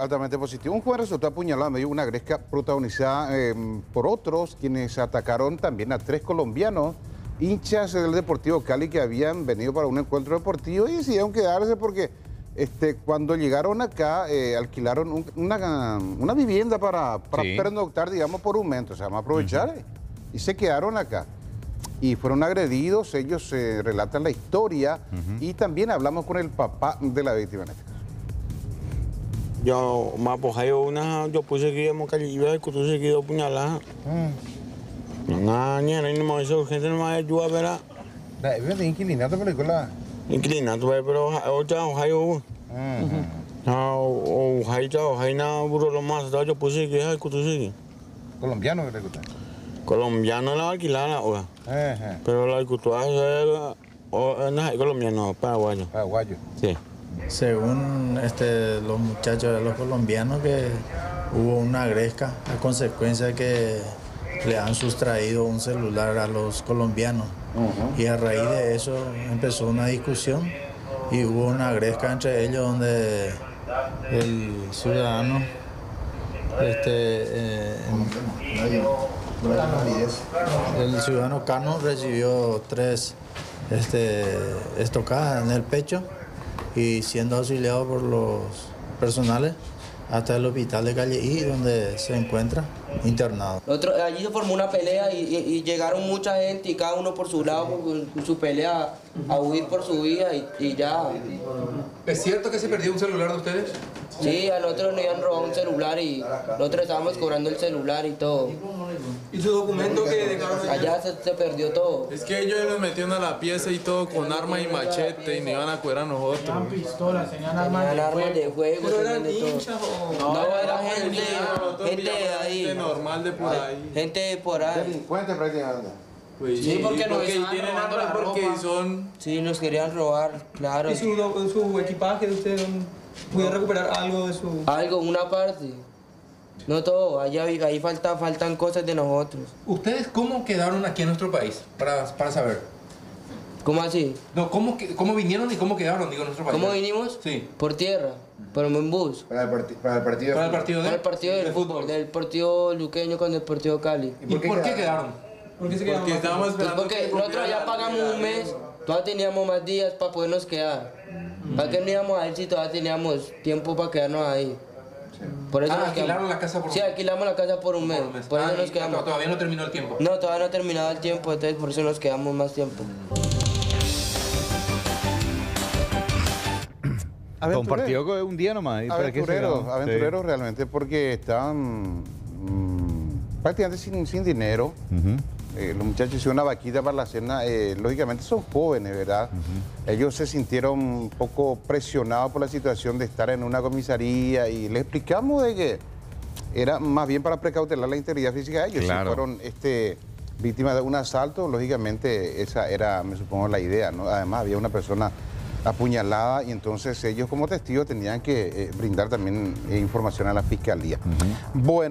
altamente positivo. Un joven resultó apuñalado en medio de una gresca protagonizada eh, por otros quienes atacaron también a tres colombianos hinchas del Deportivo Cali que habían venido para un encuentro deportivo y decidieron quedarse porque este, cuando llegaron acá eh, alquilaron un- una, una vivienda para, para Sí. pernoctar, digamos, por un mes. Entonces, vamos a aprovechar y se quedaron acá. Y fueron agredidos, ellos eh, relatan la historia y también hablamos con el papá de la víctima en este caso. Yo, pues hay una, yo puse que íbamos a calle, iba a escuchar seguido apuñalada. Nada, ni era, ni más, eso, gente no me ayuda, ¿verdad? Viven de inquilinato película. Inclinado, pero otra, hay un. o hay ya, hay nada, burro lo más, yo puse que hay escuchar seguido. Colombiano que le gusta. Colombiano la alquilada, oiga. Pero la escuchar es, o, no, es colombiano, paraguayo. Paraguayo. Sí. Según este, los muchachos de los colombianos que hubo una gresca a consecuencia de que le han sustraído un celular a los colombianos. Y a raíz de eso empezó una discusión y hubo una gresca entre ellos donde el ciudadano este, eh, el ciudadano Cano recibió tres este, estocadas en el pecho y siendo auxiliado por los personales hasta el hospital de Calle I, donde se encuentra internado. Allí se formó una pelea y, y- y llegaron mucha gente y cada uno por su lado con, con su pelea a huir por su vida y, y ya. ¿Es cierto que se perdió un celular de ustedes? Sí, a nosotros nos habían robado un celular y nosotros estábamos cobrando el celular y todo. ¿Y su documento que dejaron Allá se, se perdió todo. Es que ellos nos metieron a la pieza y todo con arma y machete y nos iban a cuidar a nosotros. pistolas, tenían Tenían armas de fuego, ¿Pero eran tenían hinchas o...? No, era gente, gente de ahí. Gente normal de por ahí. Gente de por ahí. Delincuente prácticamente. Pues, Sí, porque nos porque estaban tienen la porque ropa. son Sí, nos querían robar, claro. ¿Y su, su equipaje de ustedes? ¿Pudieron recuperar algo de su...? Algo, una parte. No todo, allá ahí falta, faltan cosas de nosotros. ¿Ustedes cómo quedaron aquí en nuestro país? Para, para saber. ¿Cómo así? No, ¿cómo, que- ¿Cómo vinieron y cómo quedaron, digo, nuestro país? ¿Cómo vinimos? Sí. Por tierra, pero en bus. Para el, parti- para el partido. Para el partido de... Para el partido del de fútbol, del partido luqueño con el partido Cali. ¿Y por qué, quedaron? ¿Por qué se quedaron? porque estábamos Pues esperando porque que nosotros ya pagamos un mes, todavía teníamos más días para podernos quedar. ¿Para qué no íbamos a ir si todavía teníamos tiempo para quedarnos ahí? Por eso Ah, nos alquilaron la casa por un Sí, alquilamos la casa por un mes. por un mes. Por eso Ah, nos y quedamos. Todavía no terminó el tiempo. No, todavía no ha terminado el tiempo, entonces por eso nos quedamos más tiempo. Compartió un día nomás. ¿y para qué se Aventureros, aventureros realmente porque estaban mm, prácticamente sin, sin dinero. Eh, los muchachos hicieron una vaquita para la cena. eh, lógicamente son jóvenes, ¿verdad? Ellos se sintieron un poco presionados por la situación de estar en una comisaría y les explicamos de que era más bien para precautelar la integridad física de ellos. Claro. Si fueron este, víctimas de un asalto, lógicamente esa era, me supongo, la idea. ¿no? Además, había una persona apuñalada y entonces ellos como testigos tenían que eh, brindar también eh, información a la fiscalía. Bueno.